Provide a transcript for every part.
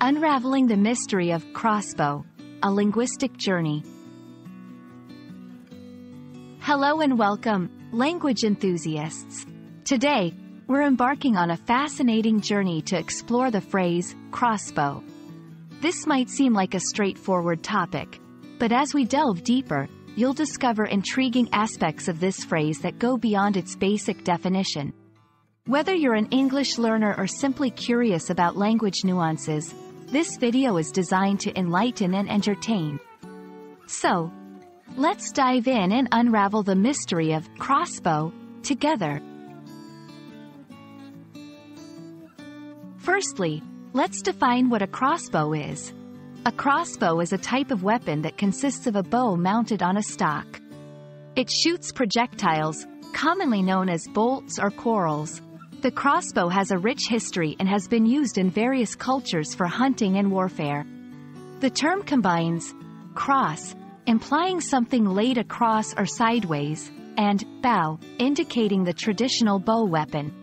Unraveling the Mystery of Crossbow, a Linguistic Journey. Hello and welcome, language enthusiasts. Today, we're embarking on a fascinating journey to explore the phrase, crossbow. This might seem like a straightforward topic, but as we delve deeper, you'll discover intriguing aspects of this phrase that go beyond its basic definition. Whether you're an English learner or simply curious about language nuances, this video is designed to enlighten and entertain. So, let's dive in and unravel the mystery of crossbow together. Firstly, let's define what a crossbow is. A crossbow is a type of weapon that consists of a bow mounted on a stock. It shoots projectiles, commonly known as bolts or quarrels, the crossbow has a rich history and has been used in various cultures for hunting and warfare. The term combines cross, implying something laid across or sideways, and bow, indicating the traditional bow weapon.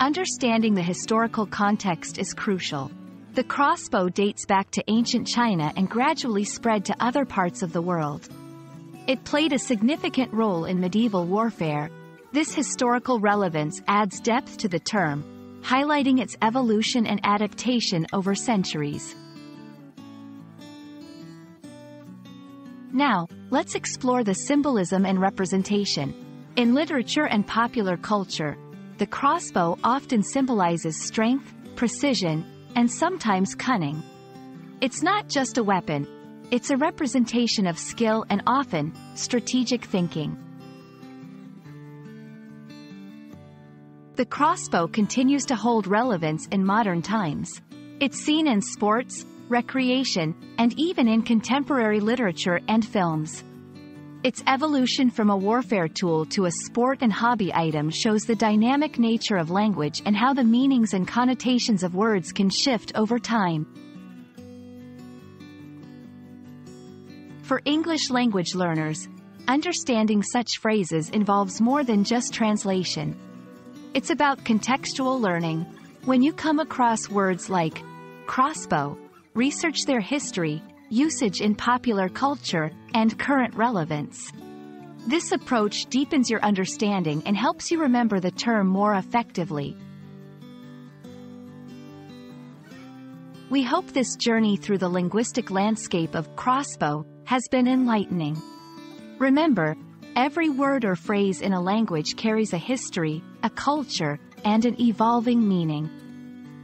Understanding the historical context is crucial. The crossbow dates back to ancient China and gradually spread to other parts of the world. It played a significant role in medieval warfare. This historical relevance adds depth to the term, highlighting its evolution and adaptation over centuries. Now, let's explore the symbolism and representation. In literature and popular culture, the crossbow often symbolizes strength, precision, and sometimes cunning. It's not just a weapon, it's a representation of skill and often, strategic thinking. The crossbow continues to hold relevance in modern times. It's seen in sports, recreation, and even in contemporary literature and films. Its evolution from a warfare tool to a sport and hobby item shows the dynamic nature of language and how the meanings and connotations of words can shift over time. For English language learners, understanding such phrases involves more than just translation. It's about contextual learning. When you come across words like crossbow, research their history, usage in popular culture, and current relevance. This approach deepens your understanding and helps you remember the term more effectively. We hope this journey through the linguistic landscape of crossbow has been enlightening. Remember, every word or phrase in a language carries a history, a culture, and an evolving meaning.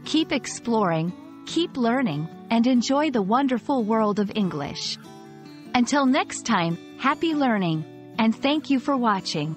Keep exploring, keep learning, and enjoy the wonderful world of English. Until next time, happy learning, and thank you for watching.